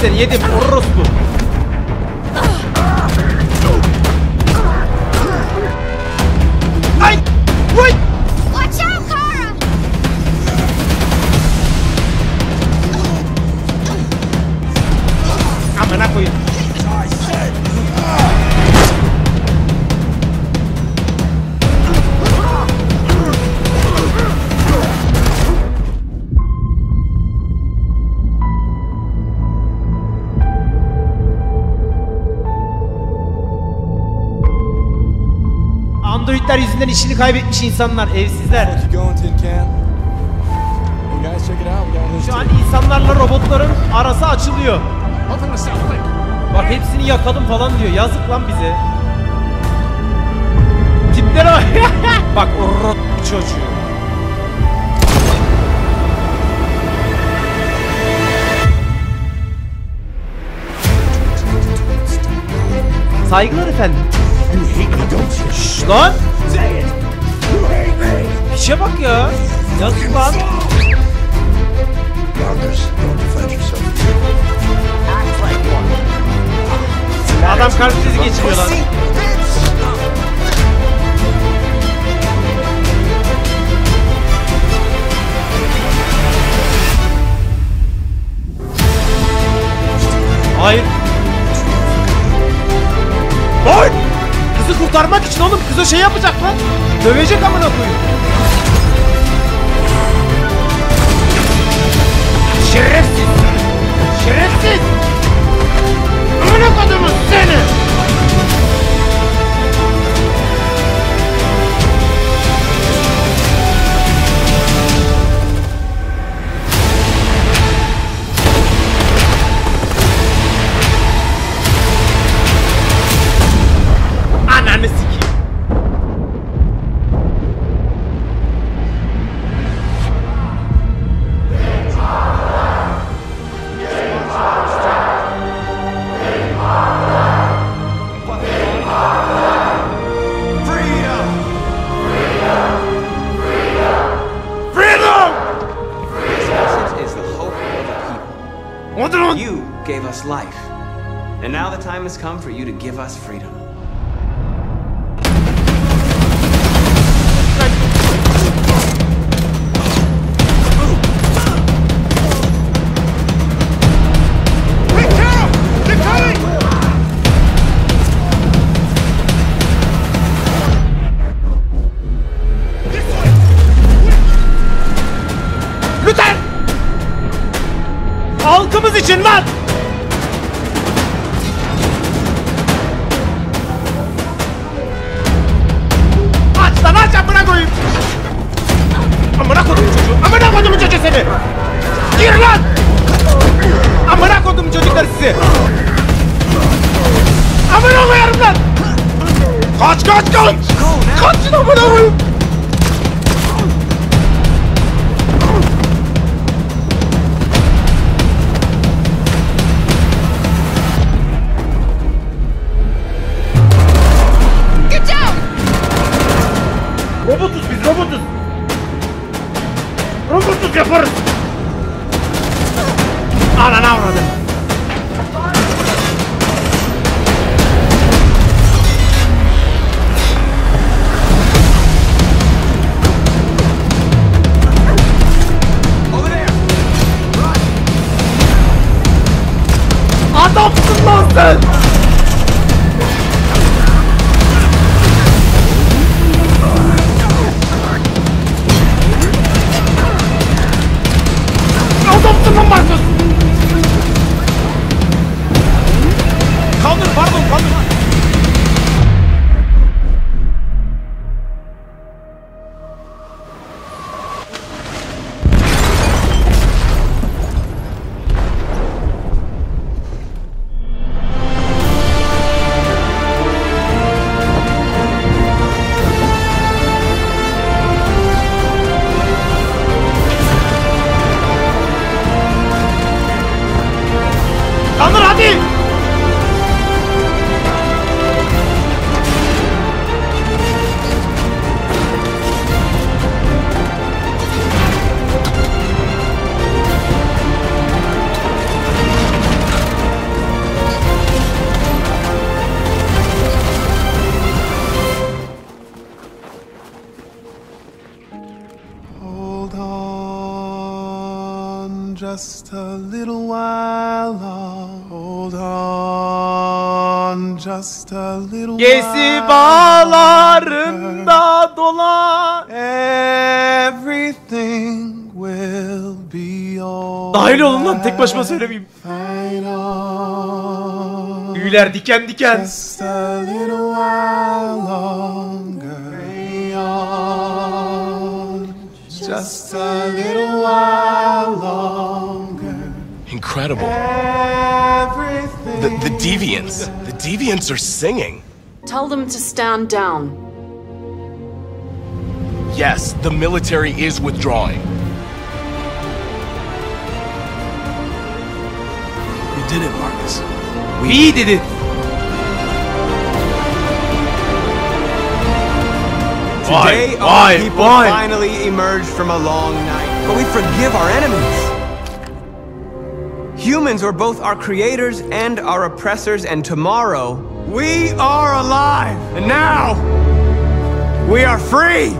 Este se de porros, ¡Ay! Androidler yüzünden işini kaybetmiş insanlar, evsizler. Şu an insanlarla robotların arası açılıyor. Bak hepsini yakalım falan diyor. Yazık lan bize. Tiplere bak. bak o rot çocuğu. Saygılar efendim. Şşş lan. Pişe bak ya. Yazık lan. Adam kalp krizi geçiriyor lan. Hayır. Kurtarmak için oğlum kıza şey yapacak lan. Dövecek amına koyayım. Us life. And now the time has come for you to give us freedom. Için lan! Çocuğu seni! Gir lan! Amına koydum çocuklar sizi! Amına koyarım lan! Kaç kaç kaç! Kaçın amına koyayım! Robotuz yaparız. Ananı avradım. Over there! Adamsın lan sen. just a little while. Hold on just a little Gezi while. bağlarında dolan. Everything will be all. Dahil olun lan tek başıma söylemeyeyim. Tüyler diken diken. Just a little while longer. Just a little while. Incredible. Everything. The, the deviants. The deviants are singing. Tell them to stand down. Yes, the military is withdrawing. You did it, Marcus. We did it. Today, Vay, our vay, people vay. finally emerged from a long night. But we forgive our enemies. Humans were both our creators and our oppressors, and tomorrow, we are alive! And now, we are free!